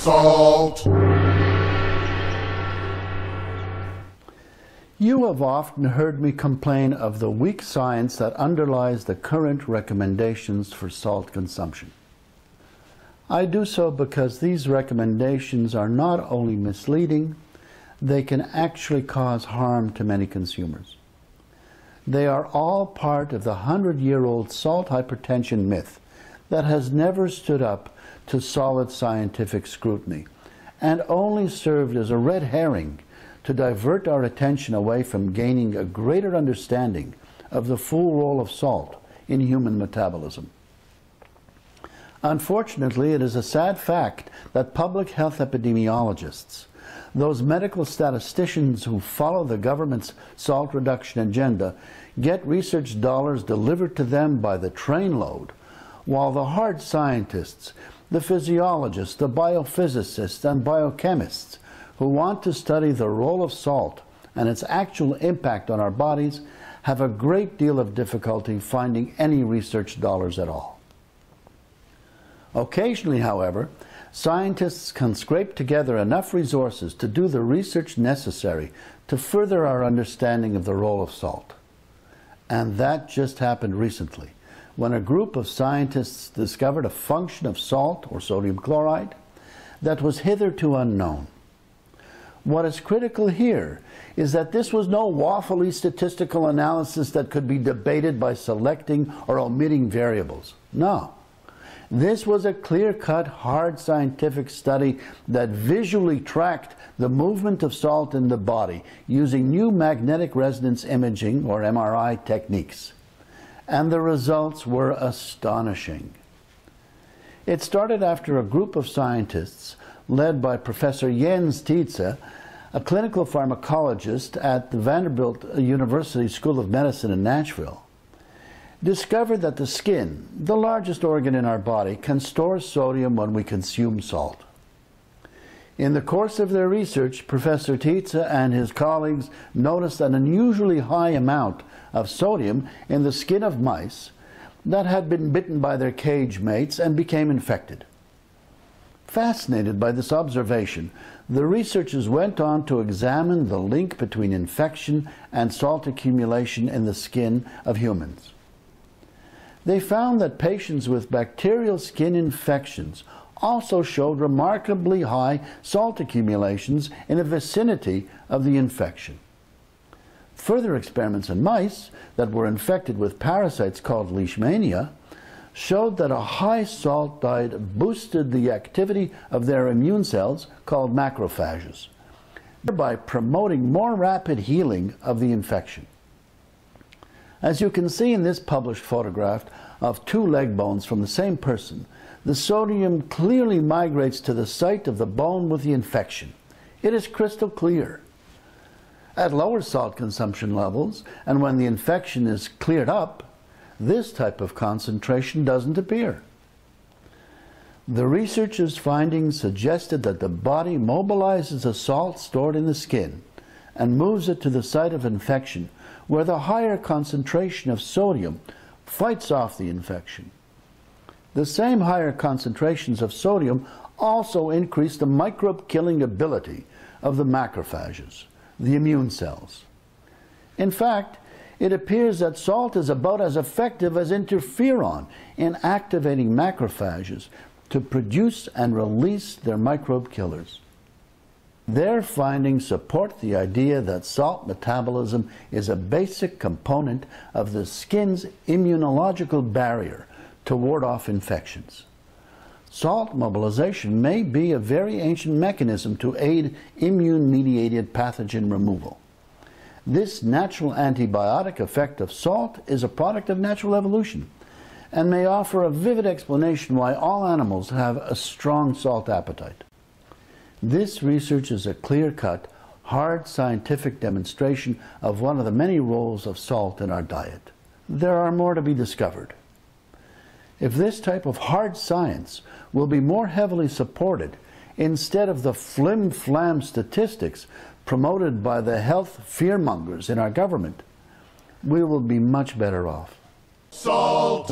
Salt. You have often heard me complain of the weak science that underlies the current recommendations for salt consumption. I do so because these recommendations are not only misleading, they can actually cause harm to many consumers. They are all part of the hundred year old salt hypertension myth that has never stood up to solid scientific scrutiny and only served as a red herring to divert our attention away from gaining a greater understanding of the full role of salt in human metabolism. Unfortunately, it is a sad fact that public health epidemiologists, those medical statisticians who follow the government's salt reduction agenda, get research dollars delivered to them by the trainload, while the hard scientists, the physiologists, the biophysicists, and biochemists who want to study the role of salt and its actual impact on our bodies have a great deal of difficulty finding any research dollars at all. Occasionally, however, scientists can scrape together enough resources to do the research necessary to further our understanding of the role of salt. And that just happened recently when a group of scientists discovered a function of salt or sodium chloride that was hitherto unknown. What is critical here is that this was no waffly statistical analysis that could be debated by selecting or omitting variables. No. This was a clear cut, hard scientific study that visually tracked the movement of salt in the body using new magnetic resonance imaging, or MRI, techniques. And the results were astonishing. It started after a group of scientists led by Professor Jens Titze, a clinical pharmacologist at the Vanderbilt University School of Medicine in Nashville discovered that the skin, the largest organ in our body, can store sodium when we consume salt. In the course of their research, Professor Titze and his colleagues noticed an unusually high amount of sodium in the skin of mice that had been bitten by their cage mates and became infected. Fascinated by this observation, the researchers went on to examine the link between infection and salt accumulation in the skin of humans they found that patients with bacterial skin infections also showed remarkably high salt accumulations in the vicinity of the infection. Further experiments in mice that were infected with parasites called leishmania showed that a high salt diet boosted the activity of their immune cells called macrophages, thereby promoting more rapid healing of the infection. As you can see in this published photograph of two leg bones from the same person, the sodium clearly migrates to the site of the bone with the infection. It is crystal clear. At lower salt consumption levels, and when the infection is cleared up, this type of concentration doesn't appear. The researchers' findings suggested that the body mobilizes the salt stored in the skin and moves it to the site of infection where the higher concentration of sodium fights off the infection. The same higher concentrations of sodium also increase the microbe killing ability of the macrophages, the immune cells. In fact, it appears that salt is about as effective as interferon in activating macrophages to produce and release their microbe killers. Their findings support the idea that salt metabolism is a basic component of the skin's immunological barrier to ward off infections. Salt mobilization may be a very ancient mechanism to aid immune mediated pathogen removal. This natural antibiotic effect of salt is a product of natural evolution and may offer a vivid explanation why all animals have a strong salt appetite. This research is a clear cut, hard scientific demonstration of one of the many roles of salt in our diet. There are more to be discovered. If this type of hard science will be more heavily supported instead of the flim flam statistics promoted by the health fearmongers in our government, we will be much better off. Salt!